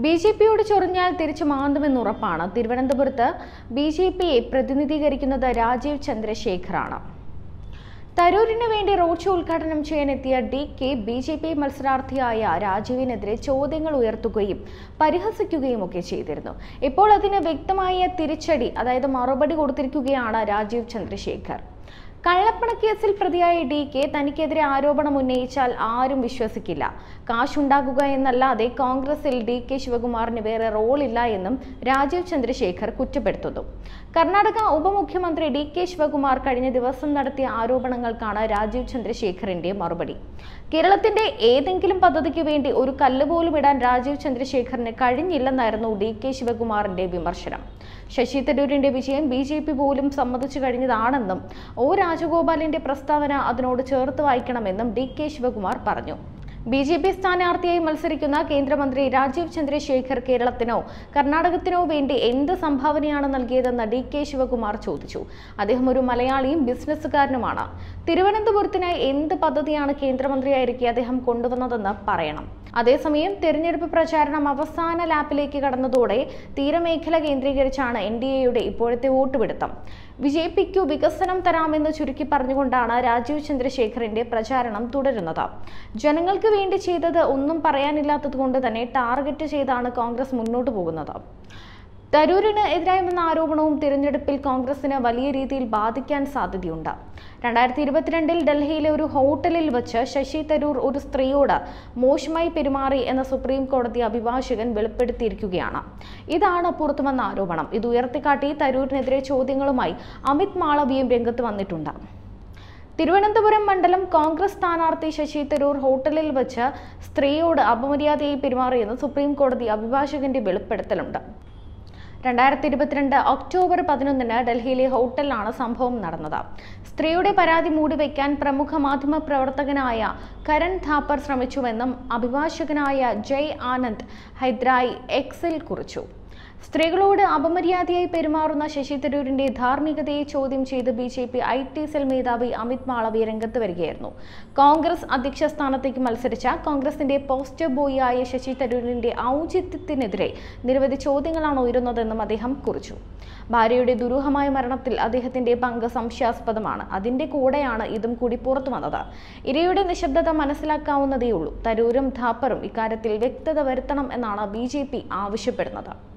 B J പിയോട് ചൊറിഞ്ഞാൽ തിരിച്ചു മാന്തുമെന്ന് ഉറപ്പാണ്. തിരുവനന്തപുരത്ത് ബി ജെ പിയെ പ്രതിനിധീകരിക്കുന്നത് രാജീവ് ചന്ദ്രശേഖറാണ്. തരൂരിന് വേണ്ടി റോഡ് ഷോ ഉദ്ഘാടനം ചെയ്യാനെത്തിയ D K B J P മത്സരാർത്ഥിയായ രാജീവിനെതിരെ ചോദ്യങ്ങൾ ഉയർത്തുകയും പരിഹസിക്കുകയും ഒക്കെ ചെയ്തിരുന്നു. ഇപ്പോൾ അതിന് വ്യക്തമായ തിരിച്ചടി അതായത് മറുപടി കൊടുത്തിരിക്കുകയാണ് രാജീവ് ചന്ദ്രശേഖർ. കള്ളപ്പണക്കേസിൽ പ്രതിയായ ഡി കെ തനിക്കെതിരെ ആരോപണം ഉന്നയിച്ചാൽ ആരും വിശ്വസിക്കില്ല. കാശുണ്ടാക്കുക എന്നല്ലാതെ കോൺഗ്രസിൽ ഡി കെ ശിവകുമാറിന് വേറെ റോളില്ല എന്നും രാജീവ് ചന്ദ്രശേഖർ കുറ്റപ്പെടുത്തുന്നു. കർണാടക ഉപമുഖ്യമന്ത്രി ഡി കെ ശിവകുമാർ കഴിഞ്ഞ ദിവസം നടത്തിയ ആരോപണങ്ങൾക്കാണ് രാജീവ് ചന്ദ്രശേഖറിന്റെ മറുപടി. കേരളത്തിന്റെ ഏതെങ്കിലും പദ്ധതിക്ക് വേണ്ടി ഒരു കല്ലുപോലും ഇടാൻ രാജീവ് ചന്ദ്രശേഖറിന് കഴിഞ്ഞില്ലെന്നായിരുന്നു ഡി കെ ശിവകുമാറിന്റെ വിമർശനം. ശശി തരൂരിന്റെ വിജയം ബി പോലും സമ്മതിച്ചു കഴിഞ്ഞതാണെന്നും ഒ രാജഗോപാലിന്റെ പ്രസ്താവന അതിനോട് ചേർത്ത് വായിക്കണമെന്നും ഡി കെ ശിവകുമാർ പറഞ്ഞു. ബി ജെ പി സ്ഥാനാർത്ഥിയായി മത്സരിക്കുന്ന കേന്ദ്രമന്ത്രി രാജീവ് ചന്ദ്രശേഖർ കേരളത്തിനോ കർണാടകത്തിനോ വേണ്ടി എന്ത് സംഭാവനയാണ് നൽകിയതെന്ന് ഡി കെ ശിവകുമാർ ചോദിച്ചു. അദ്ദേഹം ഒരു മലയാളിയും ബിസിനസ്സുകാരനുമാണ്. തിരുവനന്തപുരത്തിനായി എന്ത് പദ്ധതിയാണ് കേന്ദ്രമന്ത്രിയായിരിക്കെ അദ്ദേഹം കൊണ്ടുവന്നതെന്ന് പറയണം. അതേസമയം തെരഞ്ഞെടുപ്പ് പ്രചാരണം അവസാന ലാപ്പിലേക്ക് കടന്നതോടെ തീരമേഖല കേന്ദ്രീകരിച്ചാണ് എൻ ഡി എയുടെ ഇപ്പോഴത്തെ വോട്ടുപിടുത്തം. വിജയിപ്പിക്കൂ വികസനം തരാമെന്ന് ചുരുക്കി പറഞ്ഞുകൊണ്ടാണ് രാജീവ് ചന്ദ്രശേഖറിന്റെ പ്രചാരണം തുടരുന്നത്. ജനങ്ങൾക്ക് വേണ്ടി ചെയ്തത് ഒന്നും പറയാനില്ലാത്തതുകൊണ്ട് തന്നെ ടാർഗറ്റ് ചെയ്താണ് കോൺഗ്രസ് മുന്നോട്ട് പോകുന്നത്. തരൂരിന് എതിരായി വന്ന ആരോപണവും തിരഞ്ഞെടുപ്പിൽ കോൺഗ്രസിന് വലിയ രീതിയിൽ ബാധിക്കാൻ സാധ്യതയുണ്ട്. രണ്ടായിരത്തി ഇരുപത്തിരണ്ടിൽ ഡൽഹിയിലെ ഒരു ഹോട്ടലിൽ വെച്ച് ശശി തരൂർ ഒരു സ്ത്രീയോട് മോശമായി പെരുമാറി എന്ന സുപ്രീം കോടതി അഭിഭാഷകൻ വെളിപ്പെടുത്തിയിരിക്കുകയാണ്. ഇതാണ് പുറത്തുവന്ന ആരോപണം. ഇത് ഉയർത്തിക്കാട്ടി തരൂരിനെതിരെ ചോദ്യങ്ങളുമായി അമിത് മാളവിയും രംഗത്ത് വന്നിട്ടുണ്ട്. തിരുവനന്തപുരം മണ്ഡലം കോൺഗ്രസ് സ്ഥാനാർത്ഥി ശശി തരൂർ ഹോട്ടലിൽ വെച്ച് സ്ത്രീയോട് അപമര്യാദയായി പെരുമാറിയെന്ന് സുപ്രീം കോടതി അഭിഭാഷകന്റെ വെളിപ്പെടുത്തലുണ്ട്. രണ്ടായിരത്തി ഇരുപത്തിരണ്ട് ഒക്ടോബർ പതിനൊന്നിന് ഡൽഹിയിലെ ഹോട്ടലിലാണ് സംഭവം നടന്നത്. സ്ത്രീയുടെ പരാതി മൂടിവെക്കാൻ പ്രമുഖ മാധ്യമ പ്രവർത്തകനായ കരൺ ഥാപ്പർ ശ്രമിച്ചുവെന്നും അഭിഭാഷകനായ ജയ് ആനന്ദ് ഹൈദ്രായി എക്സിൽ കുറിച്ചു. സ്ത്രീകളോട് അപമര്യാദയായി പെരുമാറുന്ന ശശി തരൂരിന്റെ ധാർമ്മികതയെ ചോദ്യം ചെയ്ത് B J P I T cell മേധാവി അമിത് മാളവി രംഗത്ത് വരികയായിരുന്നു. കോൺഗ്രസ് അധ്യക്ഷ സ്ഥാനത്തേക്ക് മത്സരിച്ച കോൺഗ്രസിന്റെ പോസ്റ്റർ ബോയിയായ ശശി തരൂരിന്റെ ഔചിത്യത്തിനെതിരെ നിരവധി ചോദ്യങ്ങളാണ് ഉയരുന്നതെന്നും അദ്ദേഹം കുറിച്ചു. ഭാര്യയുടെ ദുരൂഹമായ മരണത്തിൽ അദ്ദേഹത്തിന്റെ പങ്ക് സംശയാസ്പദമാണ്. അതിന്റെ കൂടെയാണ് ഇതും കൂടി പുറത്തു വന്നത്. ഇരയുടെ നിശബ്ദത മനസ്സിലാക്കാവുന്നതേയുള്ളൂ. തരൂരും ധാപ്പറും ഇക്കാര്യത്തിൽ വ്യക്തത വരുത്തണം എന്നാണ് ബി ആവശ്യപ്പെടുന്നത്.